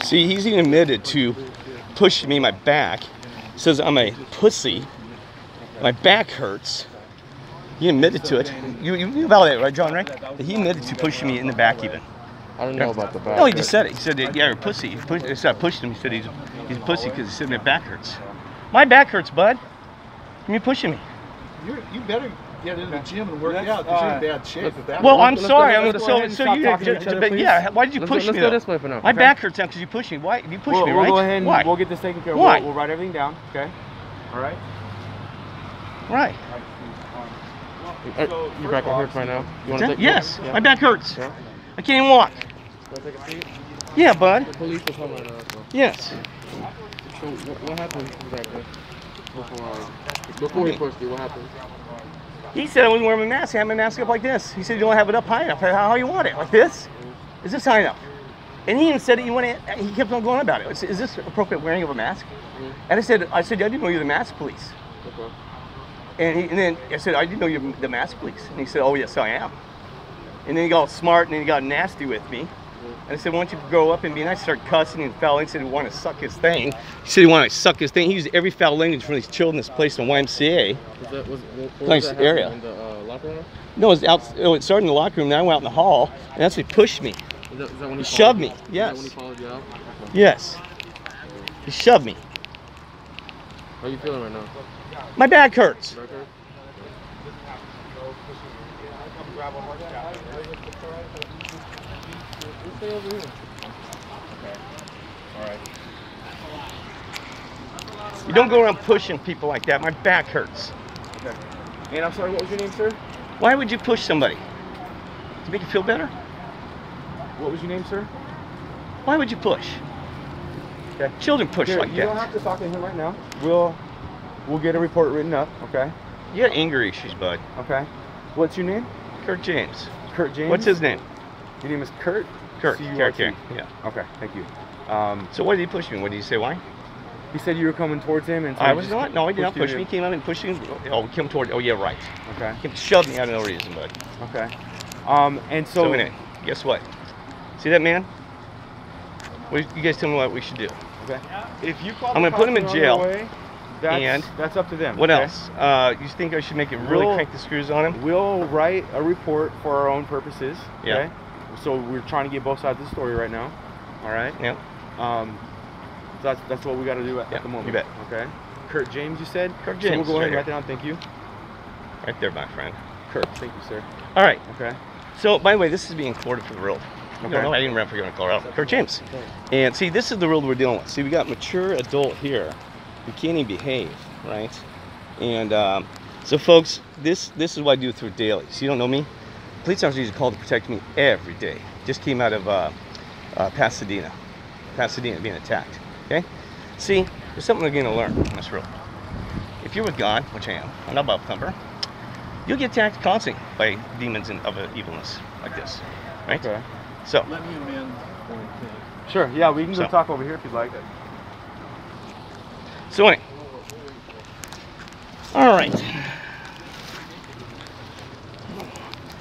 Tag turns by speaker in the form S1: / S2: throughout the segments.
S1: See, he's even admitted to pushing me in my back. Says I'm a pussy. My back hurts. He admitted to it. You, you knew about that, right, John, right? He admitted to pushing me in the back even.
S2: I don't know about the back.
S1: No, he just said it. He said, that, yeah, you're a pussy. He pushed, instead of pushing him, he said he's, he's a pussy because he said my back hurts. My back hurts, bud. You're pushing me.
S3: You're, you better get in the gym and work
S2: Let's,
S3: out because you're in bad shape. If that
S1: Well, I'm sorry. I'm so so you.
S2: talking to each other,
S1: but
S2: please.
S1: yeah, why did you
S2: Let's,
S1: push
S2: let's
S1: me?
S2: go this way for now.
S1: My
S2: okay?
S1: back hurts now because you pushed me. Why? You pushed
S2: We'll,
S1: me,
S2: we'll go ahead and
S1: Why?
S2: we'll get this taken care of.
S1: Why?
S2: We'll, we'll write everything down. Okay. All right.
S1: Right.
S2: Uh, your back hurts right now. You want to take?
S1: Yes,
S2: Yeah.
S1: my back hurts.
S2: Yeah.
S1: I can't even walk.
S2: Take a seat?
S1: Yeah, bud.
S2: The police will come right now. So,
S1: Yes.
S2: so what, what happened exactly? Before, uh, before he pushed you, what happened?
S1: He said I wasn't wearing my mask. I had my mask up like this. He said you don't have it up high enough. How you want it? Like this? Is this high enough? And he even said want to. He kept on going about it. Is, is this appropriate wearing of a mask?
S2: Mhm.
S1: And I said, I said I didn't know you're the mask police.
S2: Okay.
S1: And, he, and then I said, I didn't know you're the mask police. And he said, Oh, yes, I am. And then he got smart and then he got nasty with me. And I said, Why don't you grow up and be nice? Start cussing and fouling. He said he wanted to suck his thing. He said he wanted to suck his thing. He used every foul language from these children this place in YMCA.
S2: Was that, was, what, what was that
S1: area.
S2: In the uh, locker room?
S1: No, it, was out, it started in the locker room, then I went out in the hall, and that's when he pushed me.
S2: Is that, is that when he,
S1: He shoved me,
S2: Is
S1: yes.
S2: that when he followed you out? Okay.
S1: Yes. He shoved me.
S2: How are you feeling right now?
S1: My back hurts.
S2: Back You stay over here.
S1: You don't go around pushing people like that. My back hurts.
S2: Okay. And I'm sorry, what was your name, sir?
S1: Why would you push somebody? To make you feel better?
S2: What was your name, sir?
S1: Why would you push?
S2: Okay.
S1: Children push
S2: Here,
S1: like
S2: you
S1: that.
S2: don't have to talk to him right now. We'll we'll get a report written up, okay?
S1: You got anger issues, bud.
S2: Okay. What's your name?
S1: Kurt James.
S2: Kurt James.
S1: What's his name?
S2: Your name is Kurt.
S1: Kurt.
S2: C-U-R-T.
S1: Kurt, Kurt. Yeah.
S2: Okay, thank you. Um,
S1: So why did he push me? What did he say? Why?
S2: he said you were coming towards him, and so
S1: I was not. No, he did not
S2: pushed you
S1: push me. He came out and pushed me. Oh, he came toward. Oh, yeah, right.
S2: Okay.
S1: He shoved me out of no reason, bud.
S2: Okay. Um, and so,
S1: So, anyway, guess what? See that man? What, you guys tell me what we should do.
S2: okay. If you call
S1: I'm gonna put him in
S2: cops when
S1: jail.
S2: That's,
S1: And
S2: that's up to them.
S1: What
S2: okay?
S1: else? Uh, you think I should make it really
S2: We'll-
S1: crank the screws on him?
S2: We'll write a report for our own purposes.
S1: Yeah.
S2: Okay. So we're trying to get both sides of the story right now. All right.
S1: Yeah.
S2: Um, so that's that's what we got to do at,
S1: Yeah,
S2: at the moment.
S1: you bet.
S2: Okay. Kurt James, you said.
S1: Kurt
S2: So
S1: James,
S2: we'll go ahead and
S1: right
S2: write that down. Thank you.
S1: Right there, my friend.
S2: Kurt, thank you, sir.
S1: All right.
S2: Okay.
S1: So, by the way, this is being recorded for the world.
S2: Okay.
S1: don't know I didn't run for Governor Colorado. Kurt James. And see, this is the world we're dealing with. See, we got mature adult here who can't even behave, right? And um, so, folks, this this is what I do through daily. So you don't know me. Police officers are called to protect me every day. Just came out of uh, uh, Pasadena, Pasadena being attacked. Okay. See, there's something they're going to learn in this world. If you're with God, which I am, I'm not above thumper, you'll get attacked constantly by demons and other evilness like this, right?
S3: Okay.
S1: So,
S3: Let me amend one thing.
S2: Sure. Yeah, we can go
S1: So-
S2: talk over here if you'd like.
S1: So anyway. All right.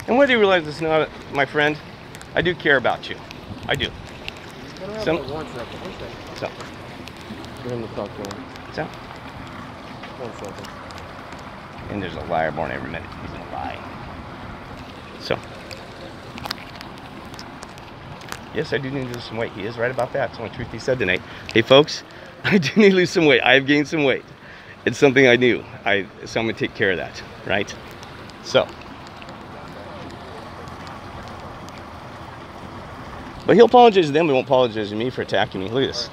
S1: And whether you realize this or not, my friend, I do care about you. I do. Some-
S2: One second. One second.
S1: So,
S2: Get him to talk to him.
S1: so,
S2: One second.
S1: and there's a liar born every minute. He's gonna lie. So, yes, I do need to lose some weight. He is right about that. It's the only truth he said tonight. Hey, folks, I do need to lose some weight. I have gained some weight. It's something I knew. I so I'm gonna take care of that, right? So. But he'll apologize to them, he won't apologize to me for attacking me. Look at this.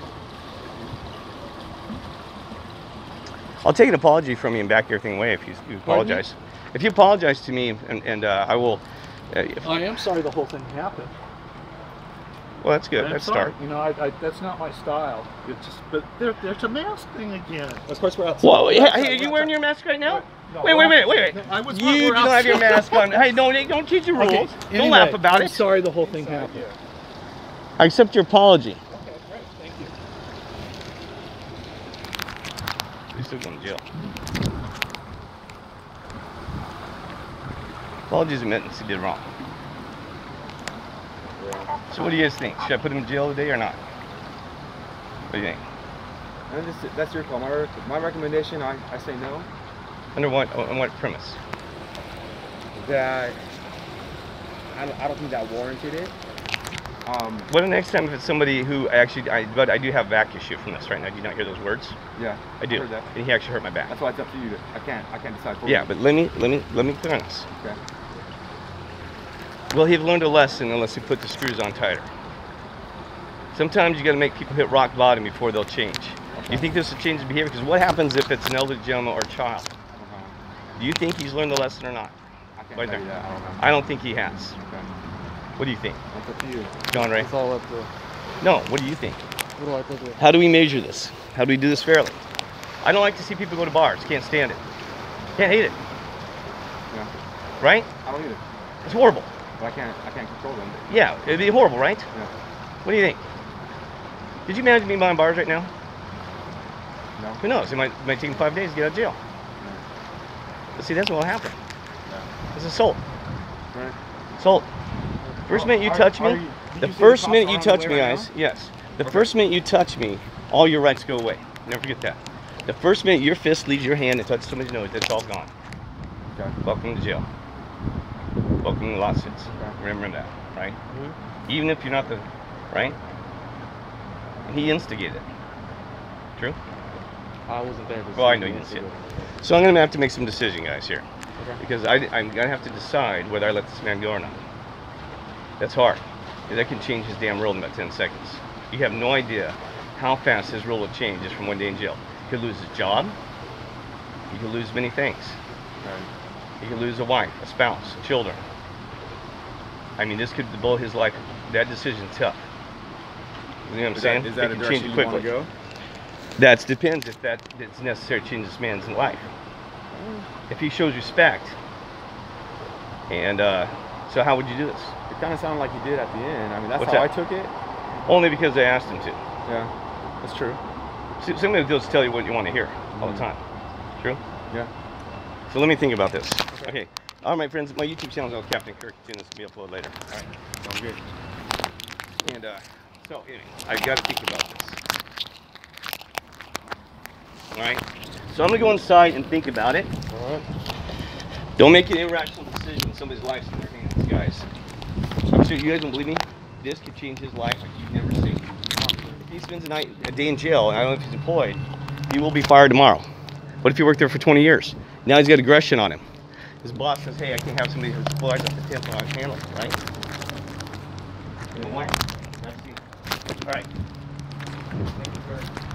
S1: I'll take an apology from you and back everything away if you, you apologize. If you apologize to me, and, and uh, I will. Uh, if,
S3: I am sorry the whole thing happened.
S1: Well, that's good.
S3: I'm
S1: Let's
S3: sorry.
S1: start.
S3: You know, I, I, that's not my style. It's just, but there, there's a mask thing again. Of course, we're outside.
S1: Whoa, hey,
S3: We're outside,
S1: hey, are you wearing your mask right now?
S3: No,
S1: wait, wait, wait, wait,
S3: outside.
S1: wait.
S3: No, I was-
S1: you do not have your mask on. Hey, don't don't teach your rules.
S3: Okay,
S1: don't laugh about
S3: I'm
S1: it.
S3: sorry the whole thing happened.
S1: I accept your apology.
S3: Okay, great. Thank you.
S1: You're still going to jail. Hmm. Apologies admittance, he did wrong. So what do you guys think? Should I put him in jail today or not? What do you think?
S4: Just, that's your call. My, my recommendation, I, I say no.
S1: Under what on what premise?
S4: That I don't, I don't think that warranted it. Um,
S1: What the next time if it's somebody who actually, I, but I do have back issue from this right now. Do you not hear those words?
S4: yeah,
S1: I do.
S4: heard that.
S1: And he actually hurt my back.
S4: That's why it's up to you. To, I can't I can't decide for
S1: Yeah,
S4: you.
S1: but let me let me let me clear on this.
S4: Okay.
S1: Well, he've learned a lesson unless he put the screws on tighter. Sometimes you got to make people hit rock bottom before they'll change. Do you think this will change his behavior? Because what happens if it's an elderly gentleman or child?
S4: Uh-huh.
S1: Do you think he's learned the lesson or not?
S4: I
S1: Right there.
S4: I don't.
S1: I don't think he has.
S4: Okay.
S1: What do you think,
S4: That's up to you.
S1: John Ray?
S2: It's all up to.
S1: No. What do you think?
S2: What do I think? Of?
S1: How do we measure this? How do we do this fairly? I don't like to see people go to bars. Can't stand it. Can't hate it.
S4: Yeah.
S1: Right?
S4: I don't either.
S1: It's horrible.
S4: But I can't I can't control them.
S1: Yeah, it'd be horrible, right?
S4: Yeah.
S1: What do you think? Did you imagine me buying bars right now?
S4: No.
S1: Who knows? It might, it might take him five days to get out of jail. But see, that's what will happen. It's assault.
S4: Right.
S1: Assault. First minute you
S4: Are-
S1: touch
S4: are
S1: me, the
S4: you the
S1: first minute you touch me,
S4: right
S1: guys, yes. The first minute you touch me, all your rights go away. Never forget that. The first minute your fist leaves your hand and touches somebody's nose, it's all gone.
S4: Okay.
S1: Welcome to jail. To lawsuits. Remember that, right?
S4: Mhm.
S1: Even if you're not the, right? He instigated it. True?
S2: I wasn't there. to
S1: Well, I know you didn't see it. So I'm gonna have to make some decision, guys, here.
S4: Okay.
S1: Because I, I'm gonna have to decide whether I let this man go or not. That's hard. That can change his damn world in about 10 seconds. You have no idea how fast his world will change just from one day in jail. He could lose his job. He could lose many things.
S4: Right.
S1: He could lose a wife, a spouse, children. I mean, this could blow his life. That decision's tough. You know what I'm
S4: Is
S1: saying?
S4: that, is that
S1: it
S4: a
S1: can change
S4: you want
S1: quickly.
S4: to go?
S1: That depends if that it's necessary to change this man's life. If he shows respect, and uh, so how would you do this?
S4: It kind of sounded like you did at the end. I mean, that's
S1: What's
S4: how
S1: that?
S4: I took it.
S1: Only because they asked him to.
S4: Yeah, that's true.
S1: See, somebody will just tell you what you want to hear all the
S4: Mhm.
S1: time. True.
S4: Yeah.
S1: So let me think about this. Okay. All right, my friends. My YouTube channel is called Captain Kirk. Tune this will be uploaded later. All right.
S4: Sounds good.
S1: And uh, so anyway, I've got to think about this. All right. So I'm gonna go inside and think about it.
S2: All right.
S1: Don't make an irrational decision. Somebody's life's in their hands, guys. I'm sure you guys don't believe me. This could change his life like you've never seen. If he spends a night, a day in jail, and I don't know if he's employed, he will be fired tomorrow. What if he worked there for 20 years? Now he's got aggression on him. His boss says, "Hey, I can't have somebody who's employed up to 10th on handle, right?" You know why? That's the- All right.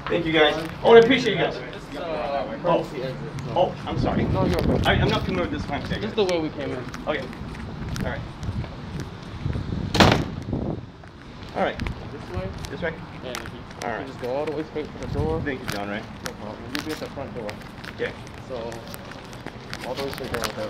S1: Thank you guys. Oh, I appreciate you guys.
S2: Emergency
S1: Oh, I'm sorry.
S2: No, you're okay.
S1: I, I'm not familiar with this time
S2: This is the way we came in.
S1: Okay. All right. All right.
S2: This way,
S1: This way.
S2: you,
S1: All
S2: you just go all the way straight to the door.
S1: Thank you, John. Right.
S2: No problem. You'll be at the front door.
S1: Okay.
S2: So, all the way straight there like that.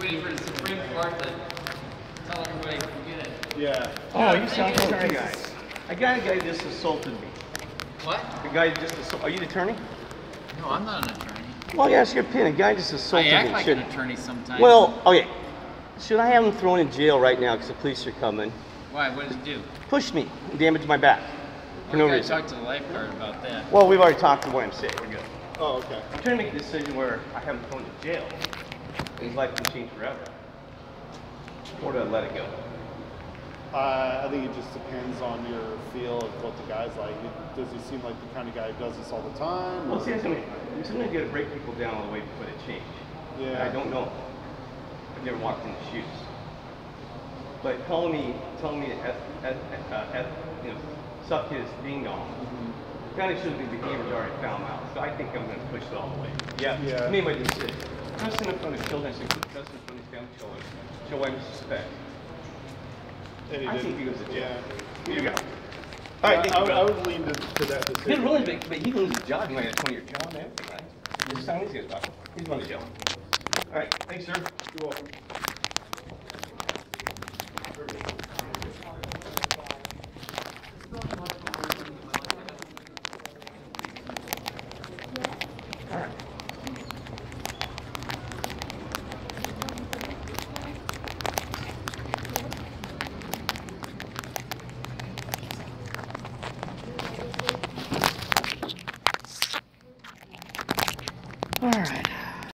S5: waiting for the Supreme Court to tell everybody to forget it.
S3: Yeah.
S1: Oh, you sound like a guy. I got a guy just assaulted me.
S5: What?
S1: The guy just assaulted. Are you the attorney?
S5: No, I'm not an attorney.
S1: Well, yeah, your opinion. A guy just assaulted
S5: I
S1: assaulted
S5: act
S1: me.
S5: like
S1: Should-
S5: an attorney sometimes.
S1: Well, okay. Should I have him thrown in jail right now because the police are coming?
S5: why? What does he do?
S1: Push me and damage my back for
S5: Well,
S1: no
S5: you gotta
S1: reason.
S5: Talk to the lifeguard about that.
S1: Well, we've already talked to YMCA. We're good.
S3: Oh, okay.
S1: I'm trying to make a decision where I have him thrown in jail. His life can change forever. Or do I let it go?
S3: Uh, I think it just depends on your feel of what the guy's like. Does he seem like the kind of guy who does this all the time?
S1: Well, see, sometimes, sometimes you gotta break people down all the way before they change.
S3: Yeah.
S1: I don't know. I've never walked in the shoes. But telling me, telling me to F, F, uh, F, you know, suck his ding dong, kind of shows me behavior's already found out. So I think I'm gonna push it all the way. Yeah.
S3: Yeah.
S1: I made my decision. Cussing in front of children, I cussing in front of damn children. Show him respect.
S3: And he
S1: I think
S3: didn't-
S1: he goes to jail.
S3: Yeah.
S1: Here you go. All right, thank
S3: I,
S1: you,
S3: would- I
S1: brother.
S3: would lean to, to that
S1: He
S3: decision.
S1: didn't really, but, but he can lose his job. He might have a 20 year job and everything, right? This is how he's gonna talk. He's going to jail. All right, thanks, sir.
S3: You're welcome.